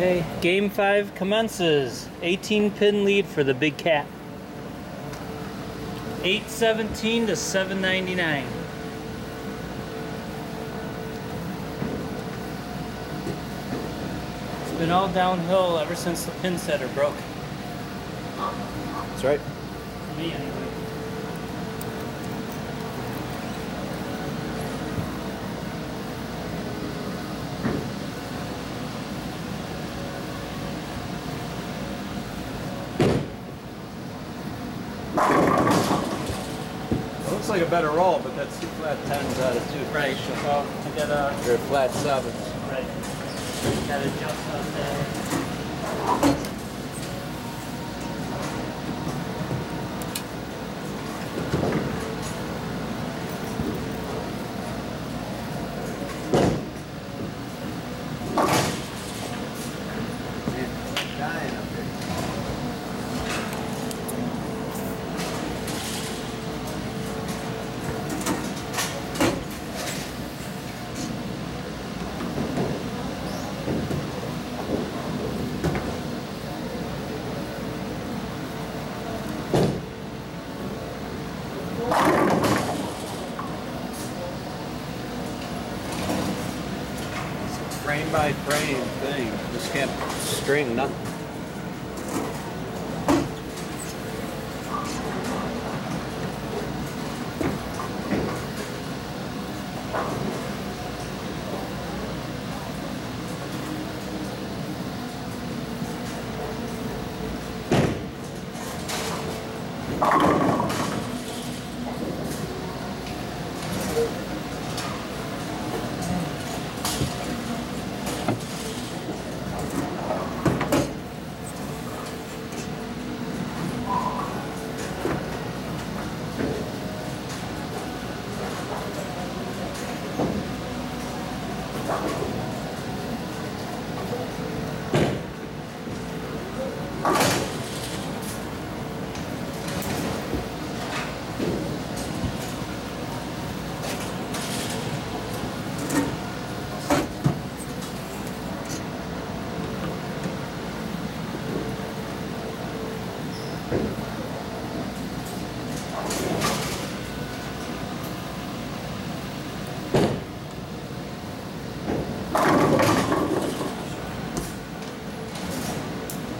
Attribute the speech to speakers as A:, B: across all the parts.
A: Okay, game five commences. 18 pin lead for the big cat. 817 to 799. It's been all downhill ever since the pin setter broke.
B: That's right.
A: For me, anyway.
B: Like a better roll, but that's two flat tens out of two.
A: Right. So I gotta,
B: Or flat sevens.
A: right. Gotta adjust on that.
B: Frame by frame thing. Just can't string nothing.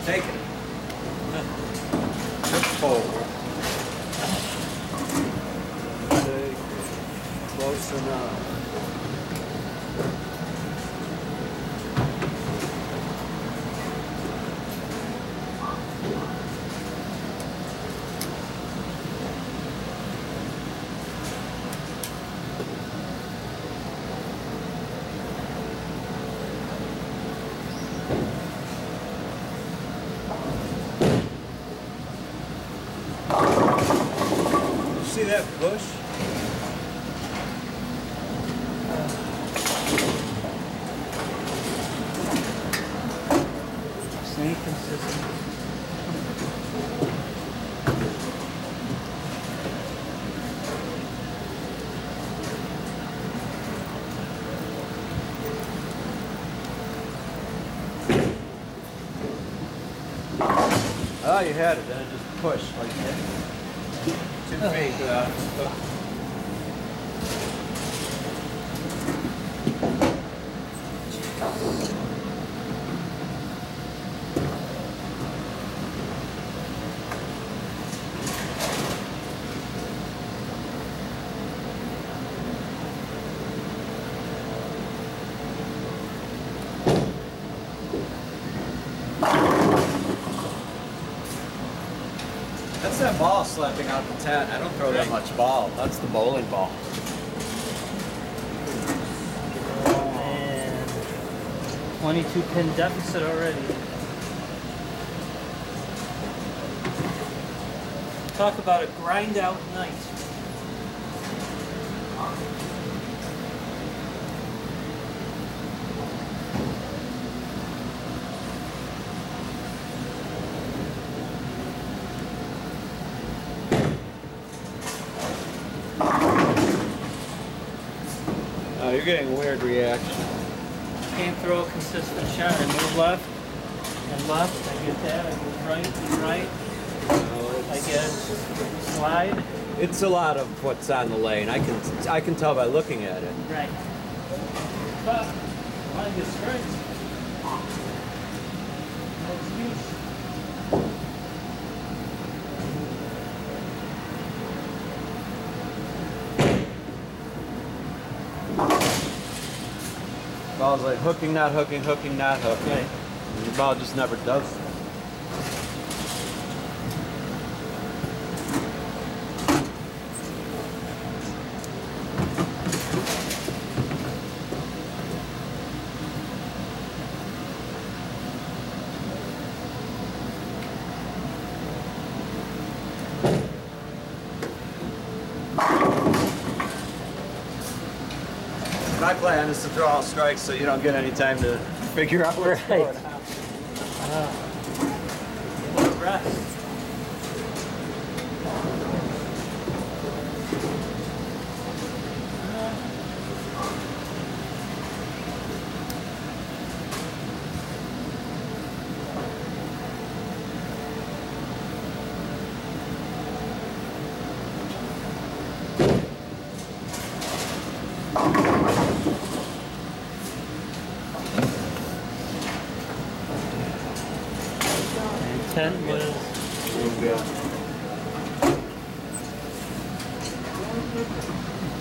B: Take it. Just forward. Take it. Close enough. You see that bush?
A: Stay consistent.
B: Oh, you had it. Then it just pushed like that. Two feet. Uh, That's that ball slapping out the. I don't throw that much ball. That's the bowling ball.
A: And 22 pin deficit already. Talk about a grind out night.
B: You're getting weird reaction.
A: Can't throw a consistent shot and move left. and left. I get that. I move right and right.
B: No,
A: I get slide.
B: It's a lot of what's on the lane. I can I can tell by looking at it.
A: Right. But I get straight. No excuse.
B: Ball's like hooking, not hooking, hooking, not hooking.
A: Right.
B: The ball just never does. that. My plan is to throw all strikes so you don't get any time to figure out what's
A: Right.
B: going on.
A: Little rest. Intent was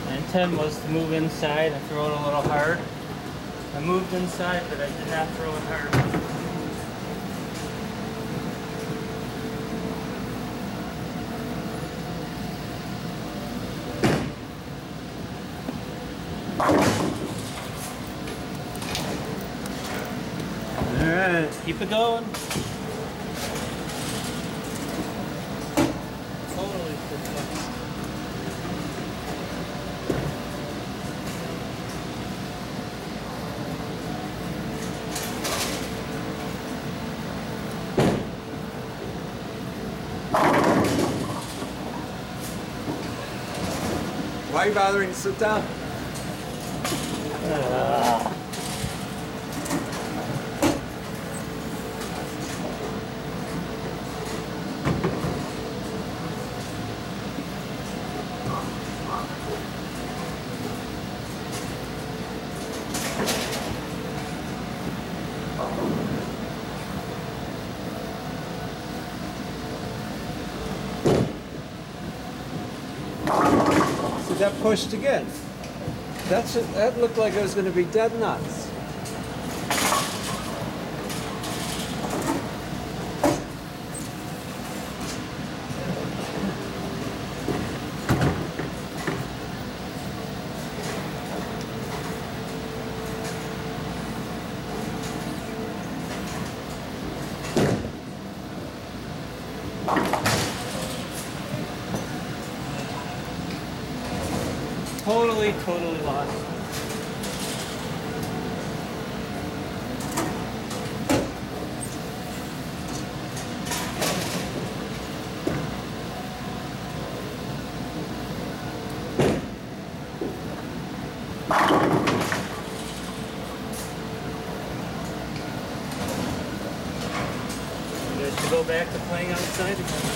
A: my intent was to move inside and throw it a little hard. I moved inside, but I did not throw it hard.
B: All right.
A: Keep it going. Totally perplexed.
B: Why are you bothering sit down? That pushed again. That's that looked like it was going to be dead nuts.
A: Totally, lost. Go back to playing outside again.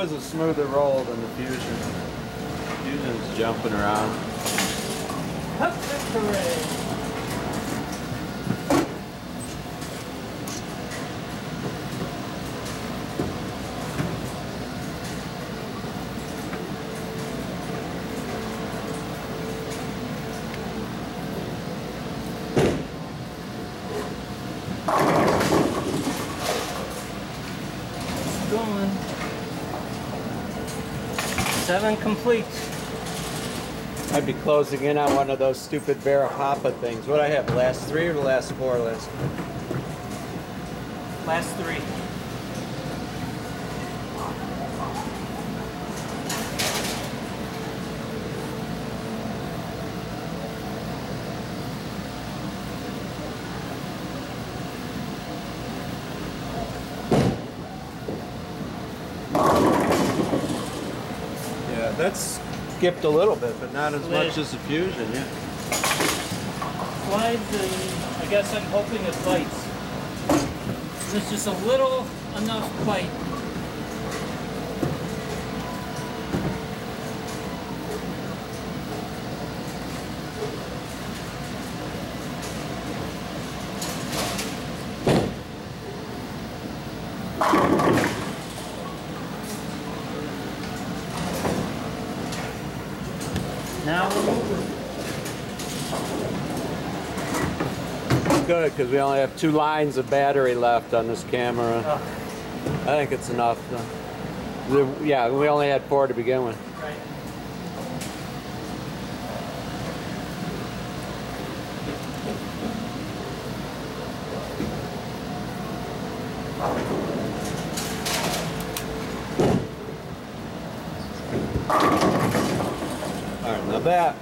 B: Was a smoother roll than the Fusion. Fusion's jumping around.
A: Hup, hooray! seven complete.
B: I'd be closing in on one of those stupid Varipapa things. What I have, last three or the last four? Last,
A: last three.
B: That's skipped a little bit, but not as much as the Fusion, yeah.
A: Slides and I guess I'm hoping it bites. There's just a little enough bite.
B: Good, because we only have two lines of battery left on this camera.
A: Oh,
B: I think it's enough. The- Yeah, we only had four to begin with.
A: right.
B: All right, now that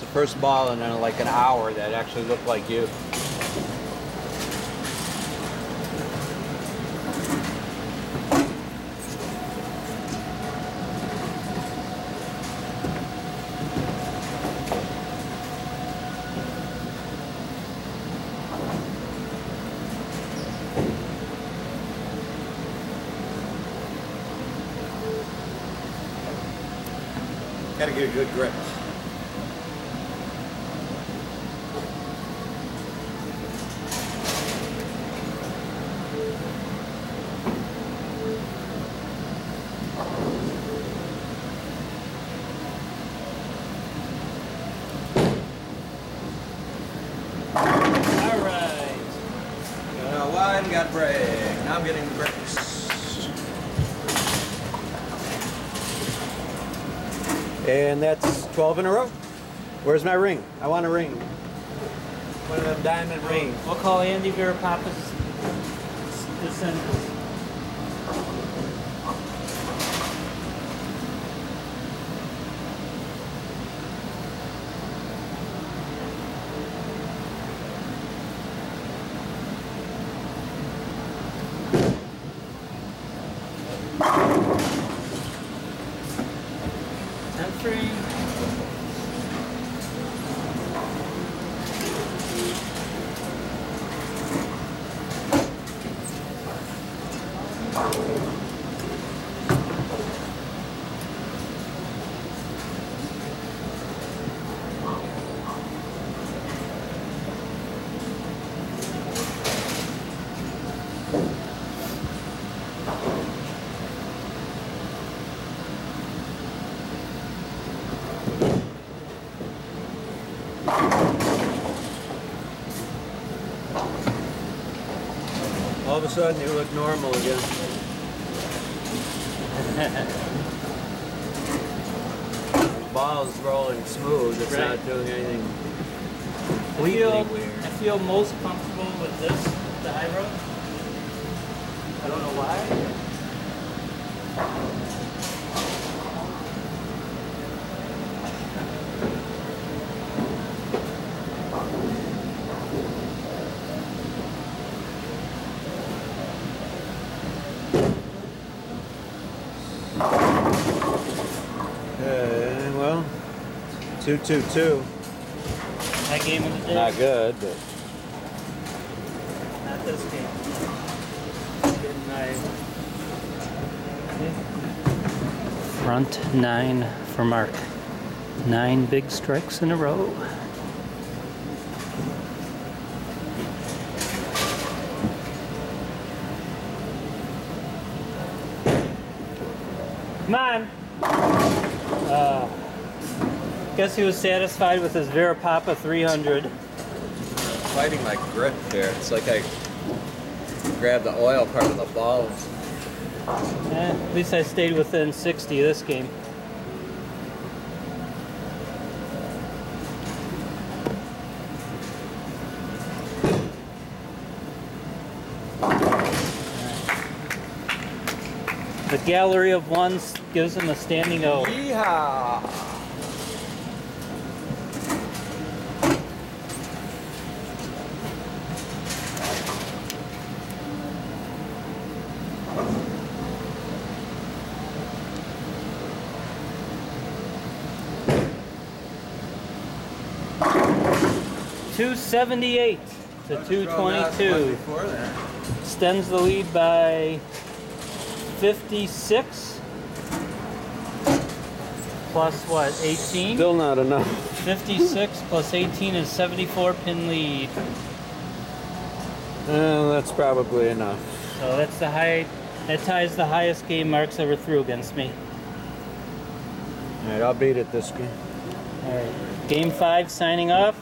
B: the first ball in uh, like an hour that actually looked like you. Gotta get a good grip.
A: All right.
B: Got a wide, got break. Now I'm getting the breaks. And that's 12 in a row. Where's my ring? I want a ring. One of them diamond rings.
A: We'll call Andy Varipapa's descendants.
B: All of a sudden, you look normal again. The ball's rolling smooth. It's
A: Right.
B: not doing anything
A: I feel,
B: weird.
A: I feel most comfortable with this, the high road. I don't know why.
B: Okay, well, two, two, two.
A: That game of the day.
B: Not good, but
A: Not this game. Getting my front nine for Mark. Nine big strikes in a row. Come on. Uh, guess he was satisfied with his Varipapa 300.
B: fighting my grip there. It's like I grabbed the oil part of the ball.
A: Eh, at least I stayed within 60 this game. The gallery of ones gives him a standing O.
B: Yeehaw!
A: Two seventy eight to two twenty two. Extends the lead by 56 plus what 18
B: Still not enough.
A: 56 plus 18 is 74 pin lead
B: Uh, that's probably enough.
A: so that's the high that ties the highest game marks ever threw against me
B: All right, I'll beat it this game.
A: all right game five signing off